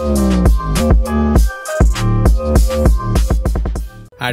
At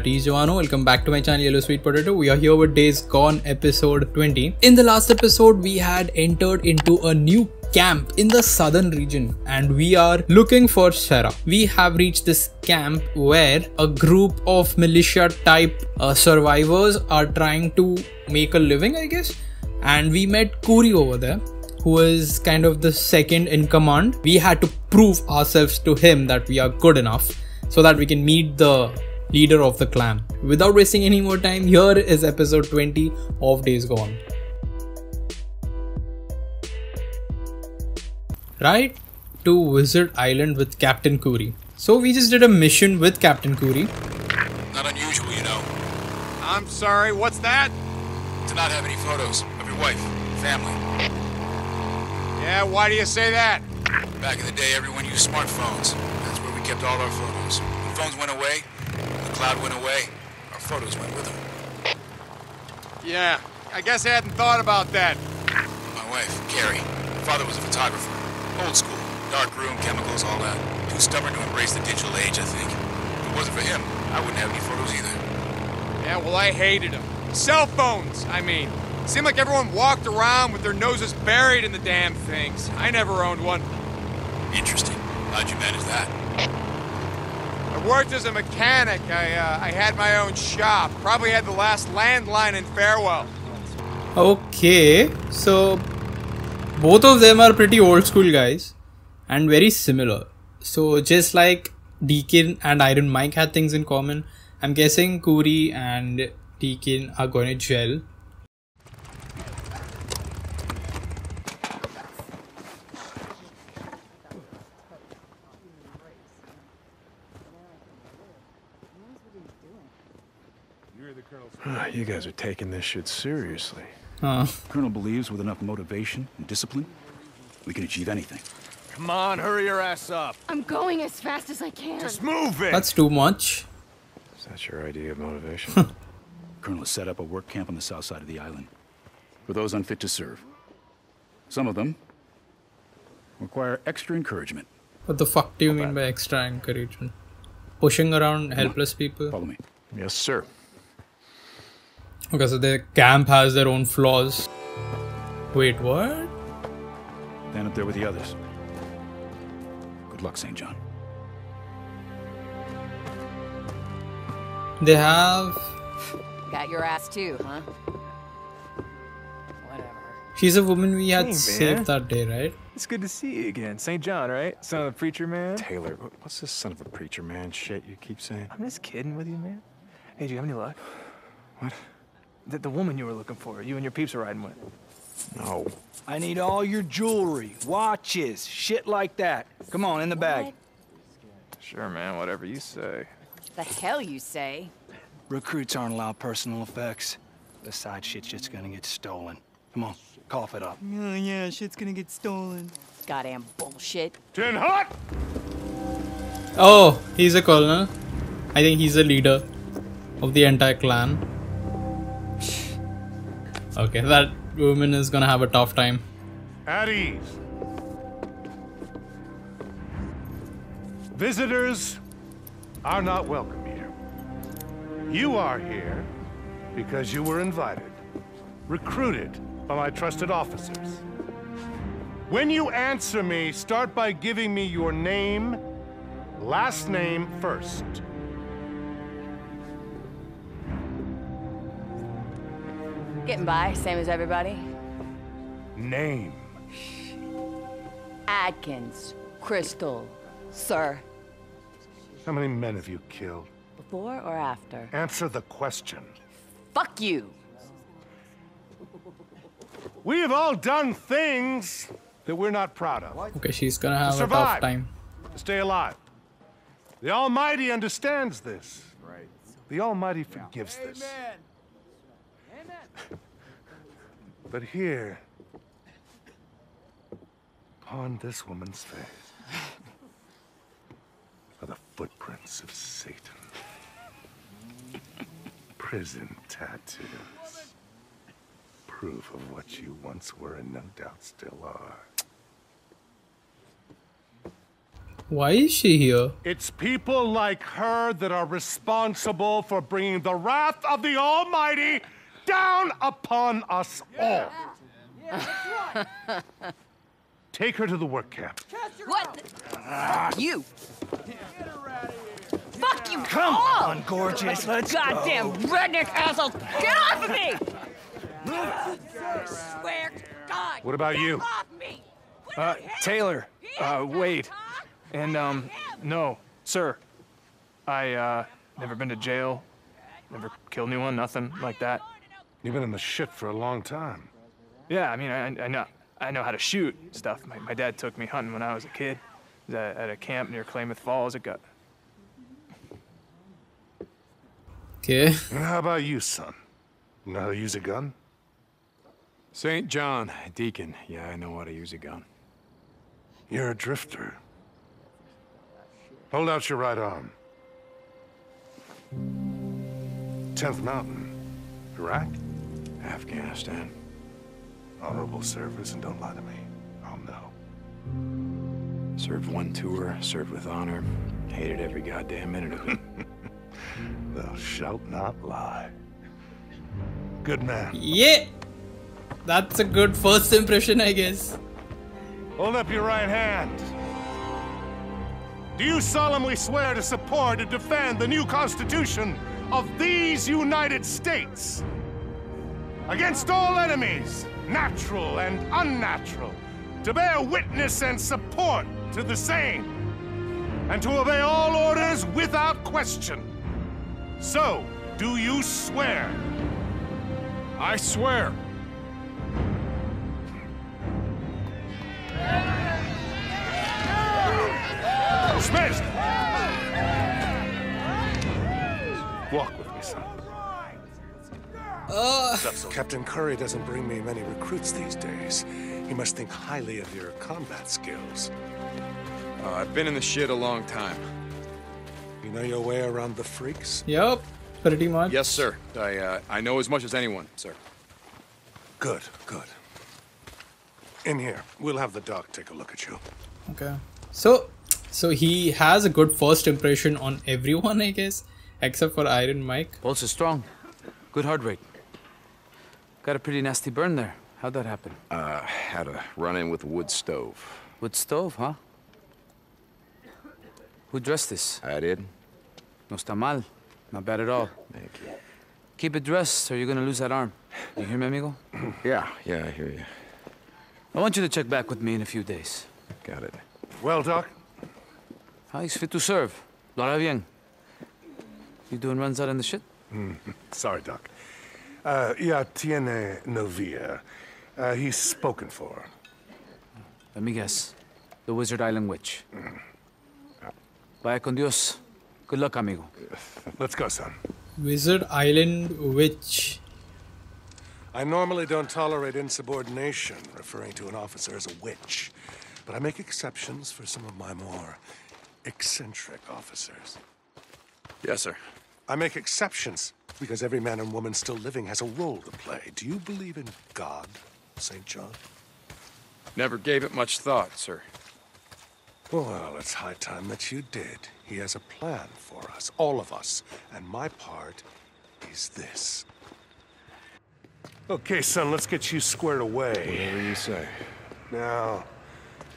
Jawano, welcome back to my channel Yelo Sweet Potato. We are here with Days Gone episode 20. In the last episode, we had entered into a new camp in the southern region and we are looking for Sarah. We have reached this camp where a group of militia type uh, survivors are trying to make a living, I guess. And we met Kouri over there who is kind of the second in command. We had to prove ourselves to him that we are good enough so that we can meet the leader of the clan. Without wasting any more time, here is episode 20 of Days Gone. Right to Wizard Island with Captain Kouri. So we just did a mission with Captain Kouri. Not unusual, you know, I'm sorry, what's that? to not have any photos of your wife, family. Yeah, why do you say that? Back in the day, everyone used smartphones. That's where we kept all our photos. When phones went away, the cloud went away, our photos went with them. Yeah, I guess I hadn't thought about that. My wife, Carrie, father was a photographer. Old school, dark room, chemicals, all that. Too stubborn to embrace the digital age, I think. If it wasn't for him, I wouldn't have any photos either. Yeah, well, I hated them. Cell phones, I mean. Seemed like everyone walked around with their noses buried in the damn things. I never owned one. Interesting. How'd you manage that? I worked as a mechanic. I, uh, I had my own shop. Probably had the last landline in Farewell. Okay, so both of them are pretty old school guys and very similar. So just like Deacon and Iron Mike had things in common, I'm guessing Kouri and Deacon are going to gel. You guys are taking this shit seriously. Uh, Colonel believes with enough motivation and discipline, we can achieve anything. Come on, hurry your ass up. I'm going as fast as I can. Just move it. that's too much. Is that your idea of motivation? Colonel has set up a work camp on the south side of the island for those unfit to serve. Some of them require extra encouragement. What the fuck do you mean by extra encouragement? Pushing around helpless people? Follow me. yes, sir. Okay, so the camp has their own flaws. Wait, what? Stand up there with the others. Good luck, St. John. They have. Got your ass too, huh? Whatever. She's a woman we had Hey, saved that day, right? It's good to see you again. St. John, right? Son of a preacher man? Taylor, what's this son of a preacher man shit you keep saying? I'm just kidding with you, man. Hey, do you have any luck? What? The, the woman you were looking for, you and your peeps are riding with. No. I need all your jewelry, watches, shit like that. Come on, in the bag. What Sure, man, whatever you say. the hell you say? Recruits aren't allowed personal effects. The side shit's just gonna get stolen. Come on, cough it up. Oh yeah, shit's gonna get stolen. Goddamn bullshit. Ten-hut. Oh, he's a colonel. I think he's a leader of the entire clan. Okay, that woman is gonna have a tough time. At ease. Visitors are not welcome here. You are here because you were invited, recruited by my trusted officers. When you answer me, start by giving me your name, last name first. Getting by, same as everybody. Name. Adkins, Crystal, sir. How many men have you killed? Before or after? Answer the question. Fuck you. We have all done things that we're not proud of. Okay, she's gonna have a tough time. To stay alive. The Almighty understands this. Right. The Almighty forgives this. But here, upon this woman's face, are the footprints of Satan. Prison tattoos. Proof of what you once were and no doubt still are. Why is she here? It's people like her that are responsible for bringing the wrath of the Almighty down upon us all. Take her to the work camp. What? Fuck you. Fuck you Come all. on, gorgeous, let's Goddamn go. redneck assholes. Get off of me! Swear to God. What about you? Off me. Uh, Taylor. Uh, Wade. And, um, no, sir. I, uh, never been to jail. Never killed anyone, nothing like that. You've been in the shit for a long time. Yeah, I mean, I, I know, I know how to shoot stuff. My, my dad took me hunting when I was a kid. Was at, at a camp near Klamath Falls. It got, Okay. How about you, son? You know how to use a gun? St. John, Deacon. Yeah, I know how to use a gun. You're a drifter. Hold out your right arm. 10th Mountain. Iraq? Afghanistan. Honorable service, and don't lie to me. I'll know. Served one tour, served with honor. Hated every goddamn minute of it. Thou shalt not lie. Good man. Yeah. That's a good first impression, I guess. Hold up your right hand. Do you solemnly swear to support and defend the new Constitution of these United States? Against all enemies, natural and unnatural, to bear witness and support to the same, and to obey all orders without question. So, do you swear? I swear. Dismissed! Walk with me, son. Captain Kouri doesn't bring me many recruits these days. He must think highly of your combat skills. Uh, I've been in the shit a long time. You know your way around the freaks? Yep, Pretty much. Yes, sir. I, uh, I know as much as anyone, sir. Good, good. In here. We'll have the doc take a look at you. Okay. So, so he has a good first impression on everyone, I guess, except for Iron Mike. Pulse is strong. Good heart rate. Got a pretty nasty burn there. How'd that happen? Uh, had a run-in with a wood stove. Wood stove, huh? Who dressed this? I did. No está mal. Not bad at all. Thank you. Keep it dressed or you're gonna lose that arm. You hear me, amigo? Yeah, yeah, I hear you. I want you to check back with me in a few days. Got it. Well, Doc, Ah, he's fit to serve. Lo hará bien. You doing runs out in the shit? Sorry, Doc. Uh, ya tiene novia. Uh, he's spoken for. Let me guess. The Wizard Island Witch. Vaya con Dios. Good luck, amigo. Let's go, son. Wizard Island Witch. I normally don't tolerate insubordination, referring to an officer as a witch. But I make exceptions for some of my more eccentric officers. Yes, sir. I make exceptions because every man and woman still living has a role to play. Do you believe in God, St. John? Never gave it much thought, sir. Well, it's high time that you did. He has a plan for us, all of us, and my part is this. Okay, son, let's get you squared away. Whatever you say. Now,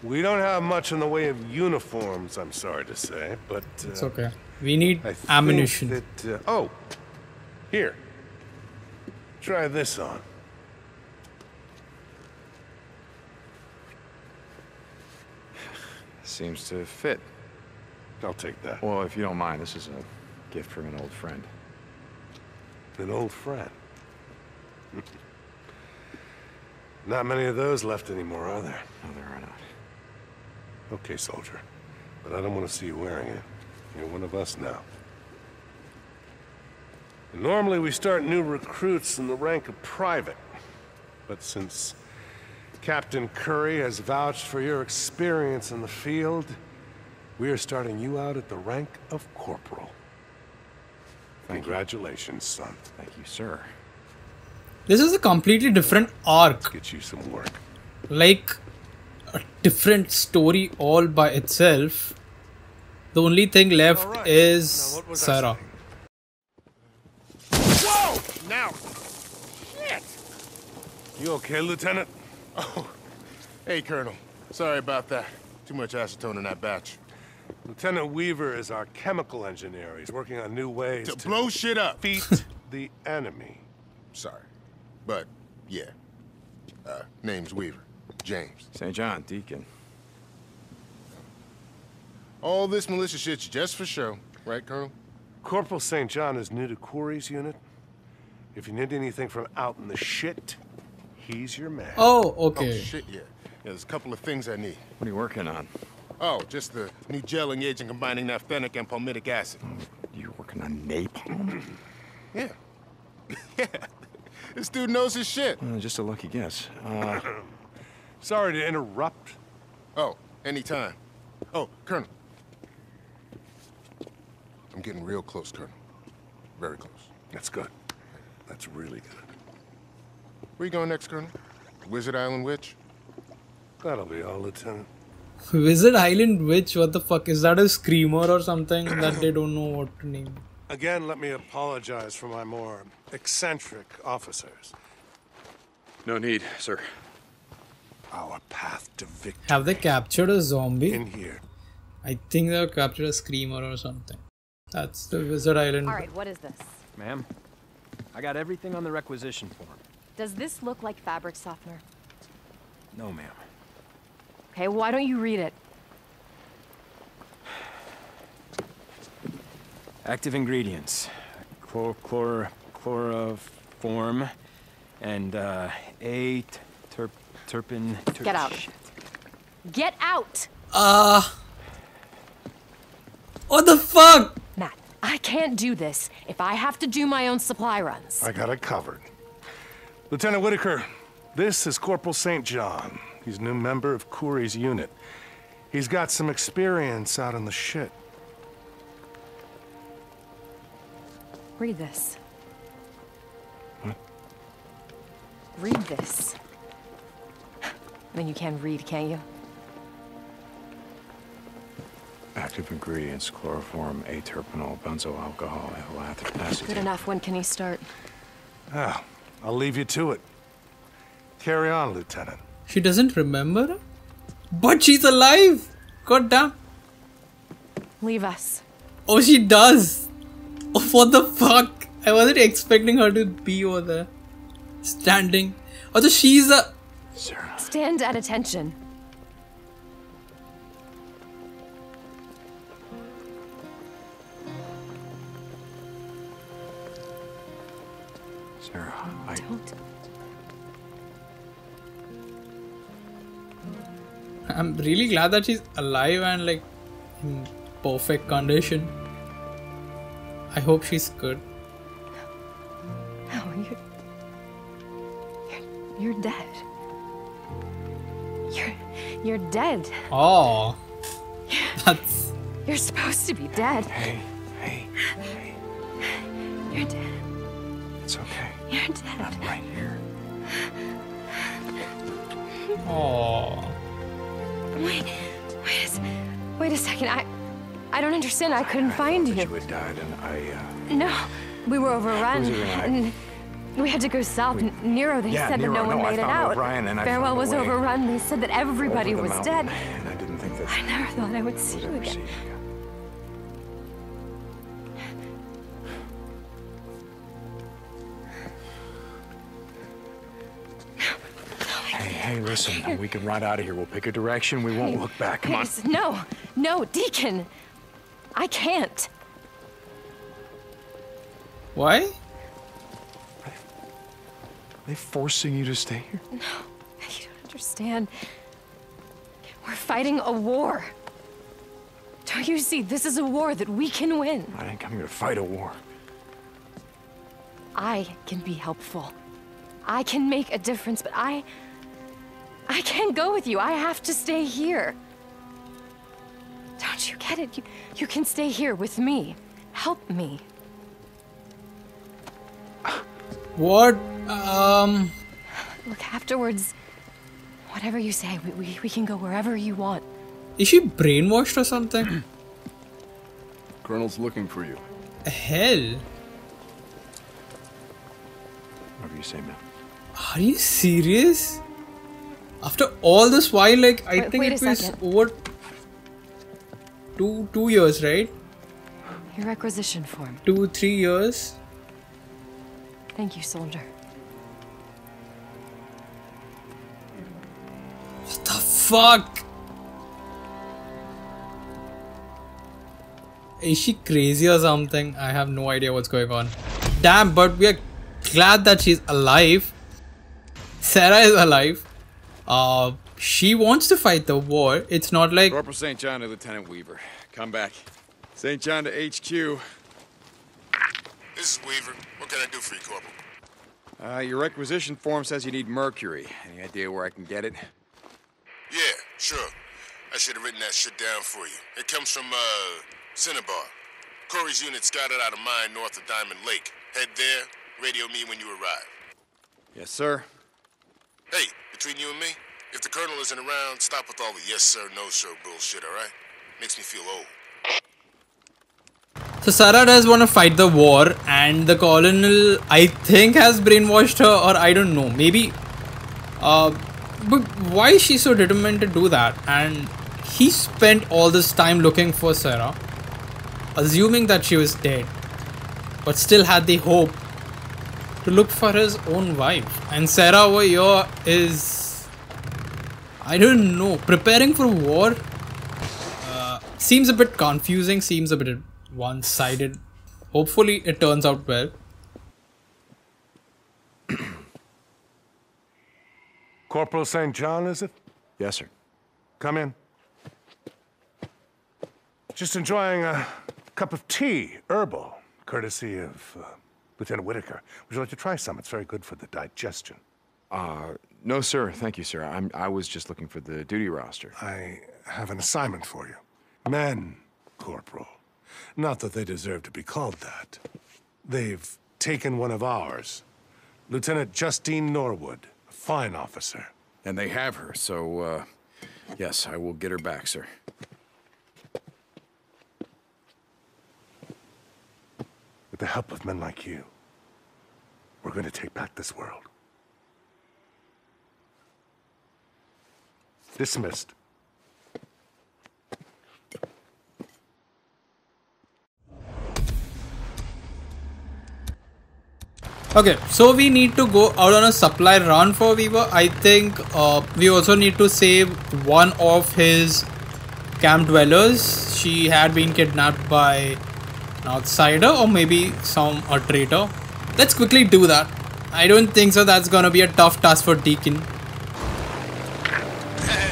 we don't have much in the way of uniforms, I'm sorry to say, but... Uh, It's okay. We need I ammunition. That, uh, oh, here. Try this on. Seems to fit. I'll take that. Well, if you don't mind, this is a gift from an old friend. An old friend. Not many of those left anymore, are there? No, there are not. Okay, soldier. But I don't want to see you wearing it. You're one of us now. Normally, we start new recruits in the rank of private. But since Captain Kouri has vouched for your experience in the field, we are starting you out at the rank of corporal. Thank you. Congratulations, son. Thank you, sir. This is a completely different arc. Get you some work. Like a different story all by itself. The only thing left is Sarah. Whoa! Now! Shit! You okay, Lieutenant? Oh, hey, Colonel. Sorry about that. Too much acetone in that batch. Lieutenant Weaver is our chemical engineer. He's working on new ways To to, blow shit up. defeat the enemy. Sorry. But, yeah. Uh, name's Weaver. James. St. John, Deacon. All this militia shit's just for show, right, Colonel? Corporal St. John is new to Kouri's unit. If you need anything from out in the shit, he's your man. Oh, Oh, okay. shit, yeah. yeah. There's a couple of things I need. What are you working on? Oh, just the new gelling agent combining naphthenic and palmitic acid. You're working on napalm? Yeah. yeah. This dude knows his shit. Uh, just a lucky guess. Uh, Sorry to interrupt. Oh, anytime. Oh, Colonel. I'm getting real close, Colonel. Very close. That's good. That's really good. Where you going next, Colonel? Wizard Island Witch? That'll be all, Lieutenant. Wizard Island Witch, what the fuck? Is that a screamer or something that they don't know what to name? Again, let me apologize for my more eccentric officers. no need, sir. Our path to victory Have they captured a zombie? in here. I think they've captured a screamer or something. That's the Wizard Island. All right, what is this? Ma'am, I got everything on the requisition form. Does this look like fabric softener? No, ma'am. Okay, why don't you read it? Active ingredients. Chlor, chlor, chloroform and uh, A terp, terpin. Ter Get out. shit. Get out! Uh. What the fuck? Can't do this if I have to do my own supply runs. I got it covered. Lieutenant Whitaker, this is Corporal St. John. He's a new member of Kouri's unit. He's got some experience out in the shit. Read this. What? Read this. I mean, you can read, can't you? Active ingredients, chloroform, aterpenol, benzyl alcohol, ethyl acetate. Good enough. When can he start? Ah, I'll leave you to it. Carry on, Lieutenant. She doesn't remember? But she's alive! God damn. Leave us. Oh, she does! Oh, what the fuck? I wasn't expecting her to be over there. Standing. Oh, so she's a. Sarah. Stand at attention. I'm really glad that she's alive and like in perfect condition. I hope she's good. No, you're. You're, you're dead. You're. You're dead. Oh. That's. You're supposed to be dead. Hey, hey, hey. You're dead. It's okay. You're dead. I'm right here. Oh. Wait. Wait a, wait a second. I. I don't understand. I couldn't find you. You had died, and I. Uh, No, we were overrun, I- and we had to go south. N- Nero, they Yeah, said Nero, that no one no, I made it out. O'Brian and I Farewell was overrun. They said that everybody over was mountain, dead. And I didn't think that. I never thought I would see you ever see you again. Hey, hey, listen, we can ride out of here. We'll pick a direction. We won't Hey, look back. Come on. No, no, Deacon. I can't. Why? Are they forcing you to stay here? No, you don't understand. We're fighting a war. Don't you see? This is a war that we can win. I didn't come here to fight a war. I can be helpful. I can make a difference, but I. I can't go with you. I have to stay here. Don't you get it? You, you can stay here with me. Help me. What? Um. Look, afterwards, whatever you say, we, we, we can go wherever you want. Is she brainwashed or something? Colonel's looking for you. Hell. Whatever you say, man. Are you serious? After all this while, like I Wait- think wait it was second. over two two years, right? Your requisition form. Two three years. Thank you, soldier. What the fuck? Is she crazy or something? I have no idea what's going on. Damn, but we are glad that she's alive. Sarah is alive. Uh, she wants to fight the war. It's not like Corporal St. John to Lieutenant Weaver. Come back. St. John to HQ. This is Weaver. What can I do for you, Corporal? Uh, your requisition form says you need mercury. Any idea where I can get it? Yeah, sure. I should have written that shit down for you. It comes from, uh, Cinnabar. Kouri's unit scouted out a mine north of Diamond Lake. Head there, radio me when you arrive. Yes, sir. Hey, between you and me, if the Colonel isn't around, stop with all the yes sir, no sir bullshit, alright? Makes me feel old. So Sarah does want to fight the war, and the colonel, I think, has brainwashed her, or I don't know. Maybe. Uh, but why is she so determined to do that? And he spent all this time looking for Sarah, assuming that she was dead, but still had the hope to look for his own wife. And Sarah over here is, I don't know, preparing for war. Uh, seems a bit confusing. Seems a bit one-sided. Hopefully, it turns out well. Corporal St. John, is it? Yes, sir. Come in. Just enjoying a cup of tea, herbal, courtesy of uh, Lieutenant Whitaker. Would you like to try some? It's very good for the digestion. Uh, no, sir. Thank you, sir. I'm, I was just looking for the duty roster. I have an assignment for you. Men, Corporal. Not that they deserve to be called that. They've taken one of ours. Lieutenant Justine Norwood, a fine officer. And they have her, so, uh, yes, I will get her back, sir. The help of men like you, we're going to take back this world. Dismissed. Okay, so we need to go out on a supply run for Weaver. I think uh, we also need to save one of his camp dwellers. She had been kidnapped by an outsider or maybe some a traitor. Let's quickly do that. I don't think so. That's gonna be a tough task for Deacon.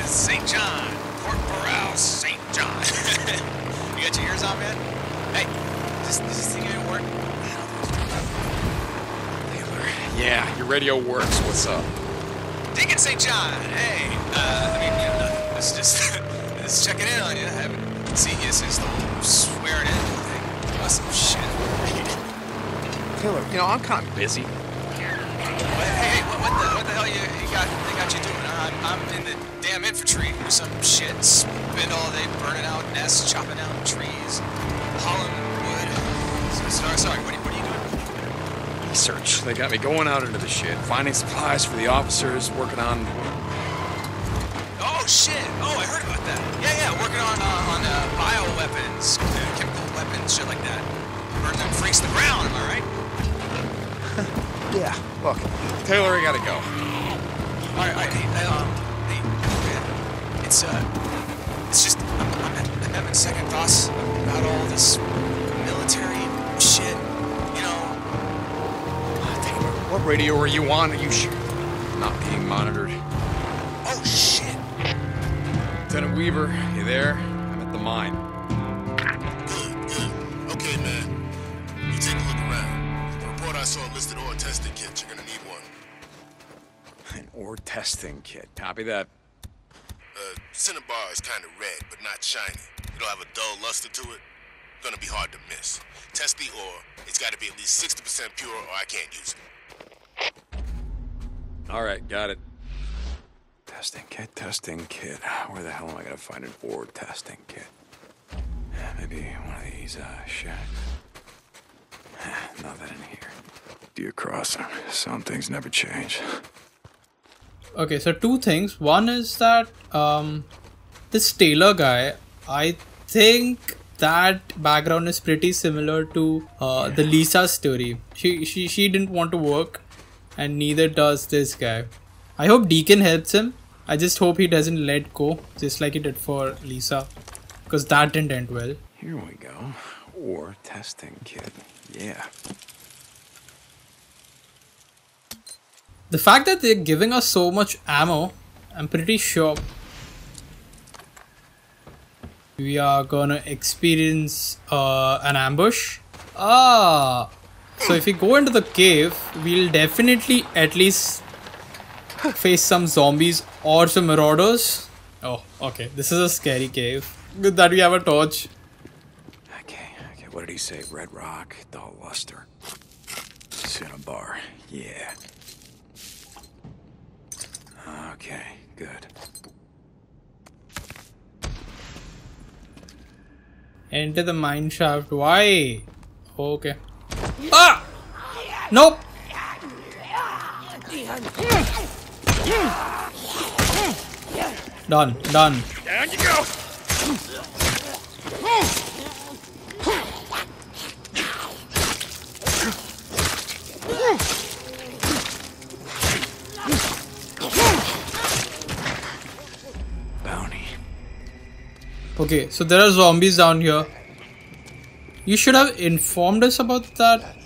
St. John. Port Barrow, St. John. you got your ears on, man? Hey, does, does this thing even work? Yeah, your radio works. What's up? Deacon St. John, hey. Uh, I mean, you know, nothing. It's just, just checking in on you. I haven't seen you since the whole swearing in some shit. Taylor, you know, I'm kind of busy. Hey, hey, what, what, the, what the hell you, you got, they got you doing? I'm, I'm in the damn infantry or some shit. Spend all day burning out nests, chopping down trees, hauling wood. So- Sorry, sorry, what are, you- what are you doing? Research. They got me going out into the shit, finding supplies for the officers, working on. Oh shit! Oh, I heard about that. Yeah, yeah, working on uh, on uh, bioweapons, chemical weapons, shit like that. Burn them freaks to the ground. Am I right? Yeah. Look, Taylor, I gotta go. All right, all right. Hey, um, hey, man, it's uh, it's just I'm, I'm, I'm having second thoughts about all this military shit. You know, Taylor, what radio are you on? Are you sure? Not being monitored. oh shit! Lieutenant Weaver, you there? I'm at the mine. One. Testing kit. Copy that. Uh, Cinnabar is kind of red, but not shiny. It'll have a dull luster to it. Gonna be hard to miss. Test the ore. It's gotta be at least 60% pure or I can't use it. All right, got it. Testing kit, testing kit. Where the hell am I gonna find an ore testing kit? Maybe one of these uh, shacks. Nothing in here. Deer crossing. Some things never change. Okay, so two things. One is that um, this Taylor guy, I think that background is pretty similar to uh, the Lisa story. She, she she didn't want to work, and neither does this guy. I hope Deacon helps him. I just hope he doesn't let go, just like he did for Lisa, because that didn't end well. Here we go. Or testing kit. Yeah. The fact that they're giving us so much ammo, I'm pretty sure we are gonna experience uh, an ambush. Ah, so if we go into the cave, we'll definitely at least face some zombies or some marauders. Oh, okay. This is a scary cave. Good that we have a torch. Okay, okay. What did he say? Red Rock, Dull Luster. Cinnabar. Yeah. Okay, good. Enter the mine shaft. Why? Okay. Ah! Nope. Done. Done. Down you go. Okay, so there are zombies down here. You should have informed us about that.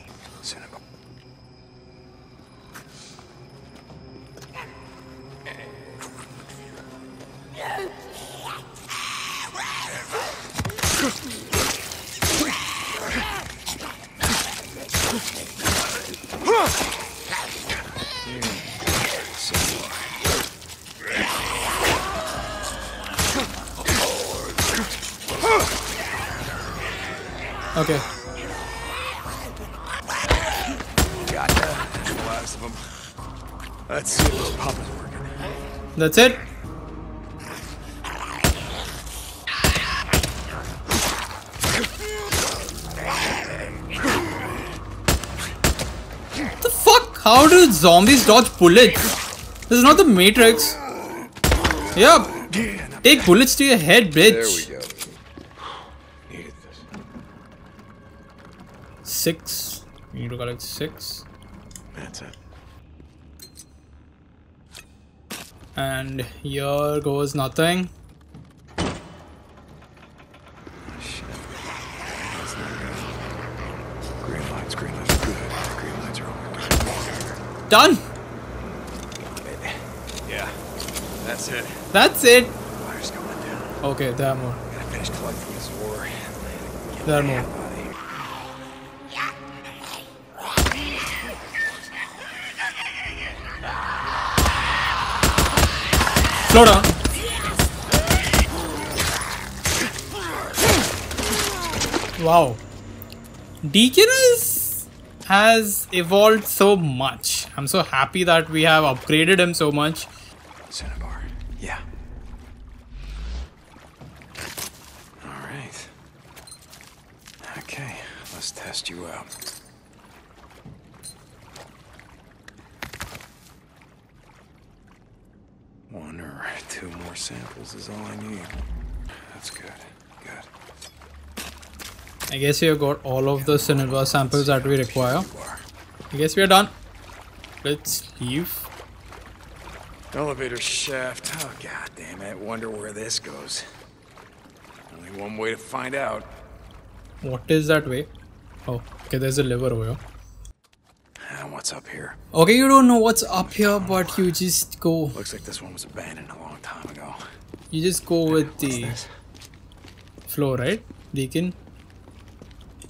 Let's see if this pump is working. That's it. the fuck? How do zombies dodge bullets? This is not the Matrix. Yeah. Take bullets to your head, bitch. There we go. Six. We need to collect six. That's it. And here goes nothing. Green lights, green lights are good. Green lights are always. Done. Yeah, that's it. That's it. Fire's going down. Okay, there are more. Gotta finish collecting this ore. There are more. Slow down. Wow. Deacon is, has evolved so much. I'm so happy that we have upgraded him so much. Cinnabar. Yeah. Alright. Okay, let's test you out. One or two more samples is all I need. That's good. Good. I guess we have got all of the Cinnabar samples that we require. I guess we are done. Let's leave. Elevator shaft. Oh, god damn it. Wonder where this goes. Only one way to find out. What is that way? Oh, okay, there's a lever over here. And what's up here? Okay, you don't know what's up here, oh, but you just go. Looks like this one was abandoned a long time ago. You just go with the flow, right? Deacon.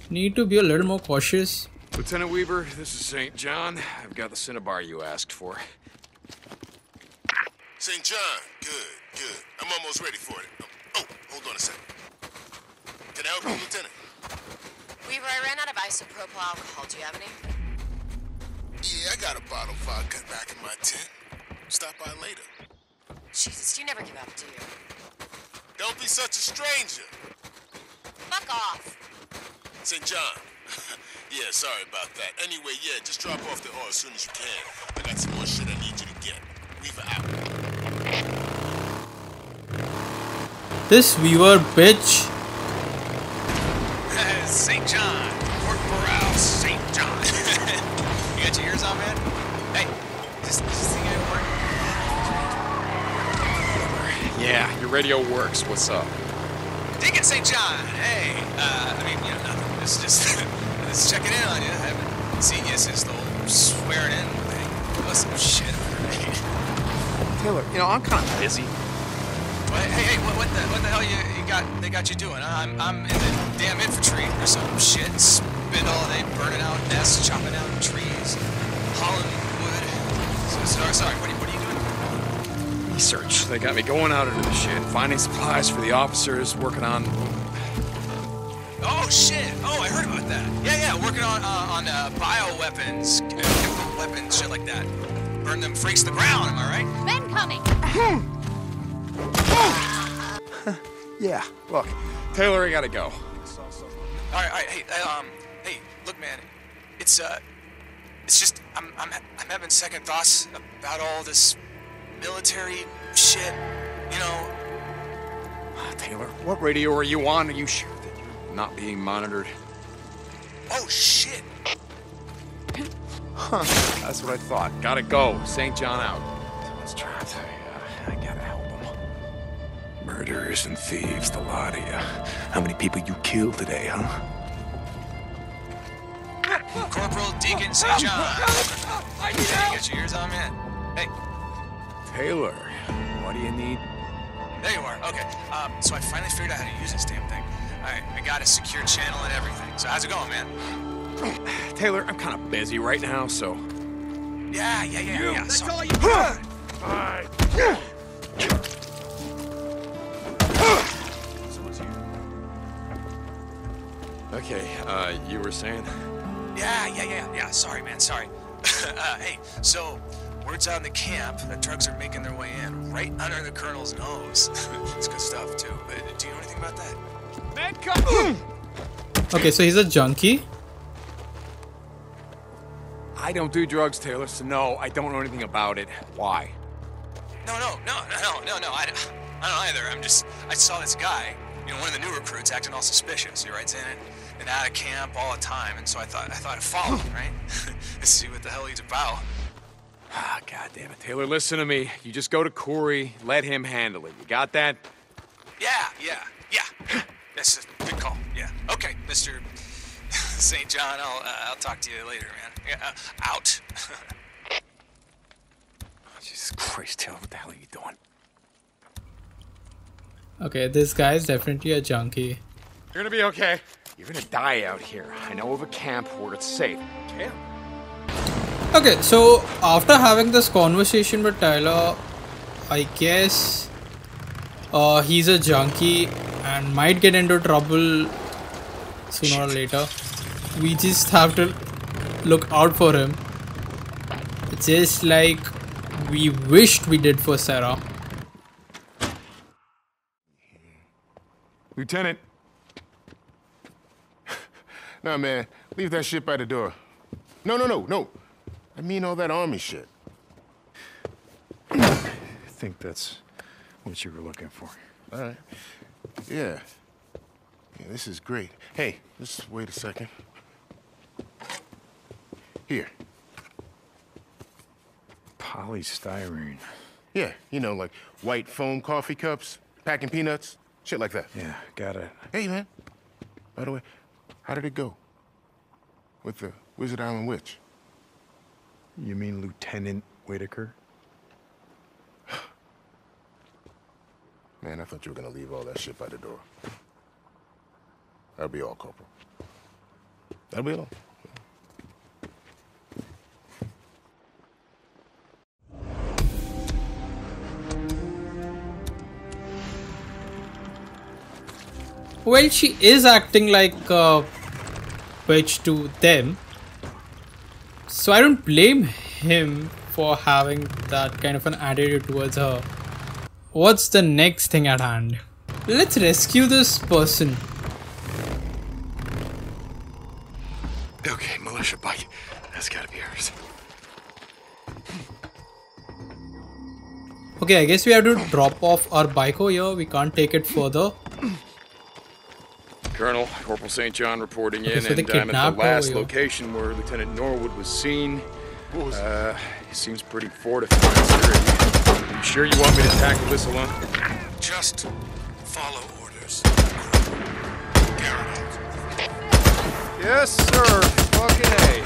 Need to be a little more cautious. Lieutenant Weaver, this is St. John. I've got the Cinnabar you asked for. St. John, good, good. I'm almost ready for it. Oh, oh, hold on a second. Can I help you, Lieutenant? Weaver, I ran out of isopropyl alcohol. Do you have any? Yeah, I got a bottle of vodka back in my tent. Stop by later. Jesus, you never give up, do you? Don't be such a stranger. Fuck off. St. John. yeah, sorry about that. Anyway, yeah, just drop off the ore as soon as you can. I got some more shit I need you to get. Weaver out. This Weaver bitch. St. John. Radio works. What's up? Deacon St. John. Hey, uh, I mean, you know, nothing. Just, just, just checking in on you. I haven't seen you since the whole swearing in thing. What's some shit Taylor, you know, I'm kind of busy. Hey, hey, hey, what, what the, what the hell you, you got? They got you doing? I'm, I'm in the damn infantry or some shit. Spend all day burning out nests, chopping down trees, hauling wood. So, sorry, sorry. What are, you- Research. They got me going out into the shit, finding supplies for the officers, working on. Oh shit! Oh, I heard about that. Yeah, yeah, working on uh, on uh, bioweapons, uh, chemical weapons, shit like that. Burn them freaks to the ground. Am I right? Men coming. Yeah. Look, Taylor, I gotta go. All right, all right. Hey, uh, um, hey, look, man. It's uh, it's just I'm I'm I'm having second thoughts about all this military shit. You know, ah, Taylor, what radio are you on? Are you sure that you're not being monitored? oh shit. Huh. That's what I thought. Gotta go. St. John out. Let's try to. Uh, I gotta help them. Murderers and thieves, the lot of you. How many people you killed today, huh? Corporal Deacon St. John. I need help. Get your ears on, man. Hey, Taylor, what do you need? there you are. Okay. Um, so I finally figured out how to use this damn thing. All right, I got a secure channel and everything. So how's it going, man? Taylor, I'm kind of busy right now, so. Yeah, yeah, yeah, yeah. that's so- all you got. Okay, uh, you were saying? Yeah, yeah, yeah, yeah. Sorry, man. Sorry. uh, hey, so word's out in the camp that drugs are making their way in right under the colonel's nose. it's good stuff too. But do you know anything about that? Man, come. Hmm. Okay, so he's a junkie. I don't do drugs, Taylor, so no, I don't know anything about it. Why? No, no, no, no, no, no, no. I, don't- I don't either. I'm just, I saw this guy, you know, one of the new recruits acting all suspicious. He rides in and out of camp all the time, and so I thought, I thought I'd follow him, right? to see what the hell he's about. Ah, God damn it. Taylor, listen to me. You just go to Kouri, let him handle it. You got that? Yeah, yeah, yeah. That's a good call. Yeah. Okay, Mr. St. John. I'll uh, I'll talk to you later, man. Yeah, uh, out. Jesus Christ, Taylor, what the hell are you doing? Okay, this guy is definitely a junkie. You're gonna be okay. You're gonna die out here. I know of a camp where it's safe. Okay? Okay, so after having this conversation with Tyler, I guess uh, he's a junkie and might get into trouble sooner or later. We just have to look out for him. It's just like we wished we did for Sarah. Lieutenant. nah, man, leave that shit by the door. No, no, no, no. I mean all that army shit. I think that's what you were looking for. All right. Yeah. Yeah, this is great. Hey, just wait a second. Here. Polystyrene. Yeah, you know, like white foam coffee cups, packing peanuts, shit like that. Yeah, got it. Hey, man. By the way, how did it go? With the Wizard Island Witch? You mean Lieutenant Whitaker? Man, I thought you were gonna leave all that shit by the door. That'll be all, Corporal. That'll be all. Well, she is acting like uh, a bitch to them. So I don't blame him for having that kind of an attitude towards her. What's the next thing at hand? Let's rescue this person. Okay, militia bike. That's gotta be ours. Okay, I guess we have to drop off our bike over here. We can't take it further. Colonel, Corporal St. John reporting Okay, in, so and I'm at the last her, yeah. location where Lieutenant Norwood was seen. Uh, he seems pretty fortified. Are you sure you want me to tackle this alone? Just follow orders. Yes, sir. Fucking A.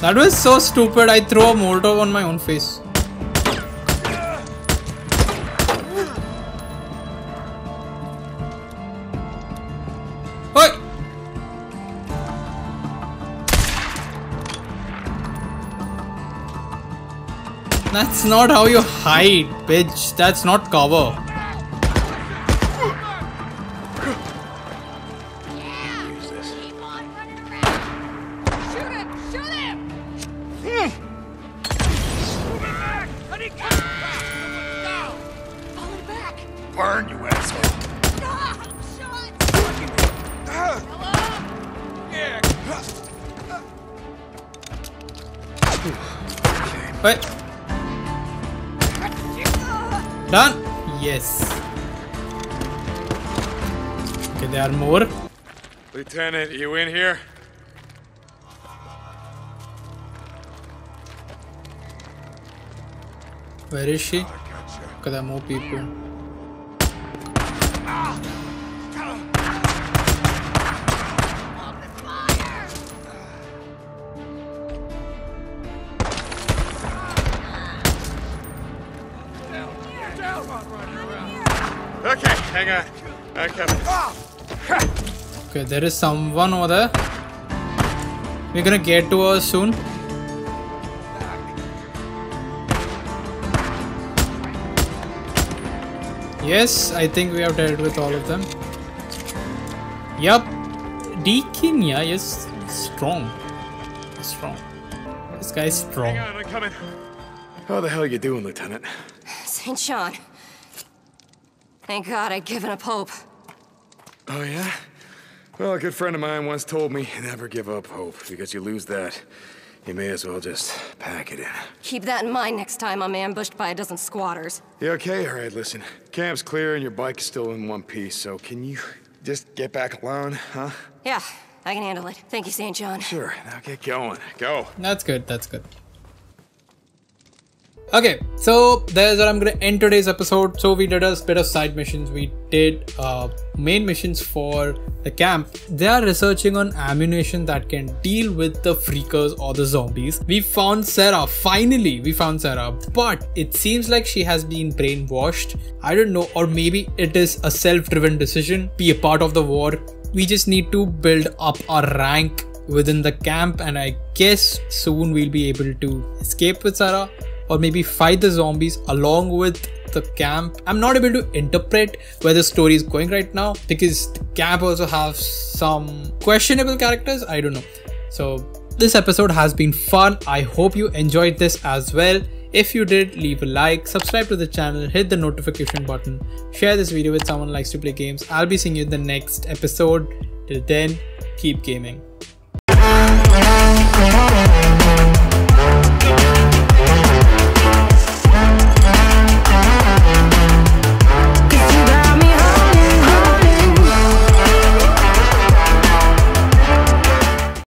That was so stupid. I threw a Molotov on my own face. That's not how you hide, bitch. That's not cover. Lieutenant, you in here? Where is she? Okay, there are more people. Okay, hang on. I'm coming. Ah! Okay, there is someone over there. We're gonna get to her soon. Yes, I think we have dealt with all of them. Yup. Deacon, yeah, yes, strong. Strong. This guy's strong. Hang on, I'm coming. How the hell are you doing, Lieutenant? St. John. Thank God I'd given up hope. Oh, yeah? Well, a good friend of mine once told me, never give up hope, because you lose that, you may as well just pack it in. Keep that in mind next time I'm ambushed by a dozen squatters. You okay? All right, listen. Camp's clear and your bike is still in one piece, so can you just get back alone, huh? Yeah, I can handle it. Thank you, St. John. Sure, now get going. Go. That's good, that's good. Okay, so there's where I'm gonna end today's episode. So we did a bit of side missions. We did uh, main missions for the camp. They are researching on ammunition that can deal with the freakers or the zombies. We found Sarah. Finally, we found Sarah. But it seems like she has been brainwashed. I don't know, or maybe it is a self-driven decision. Be a part of the war. We just need to build up our rank within the camp, and I guess soon we'll be able to escape with Sarah or maybe fight the zombies along with the camp. I'm not able to interpret where the story is going right now because the camp also have some questionable characters. I don't know. So this episode has been fun. I hope you enjoyed this as well. If you did, leave a like, subscribe to the channel, hit the notification button, share this video with someone who likes to play games. I'll be seeing you in the next episode. Till then, keep gaming.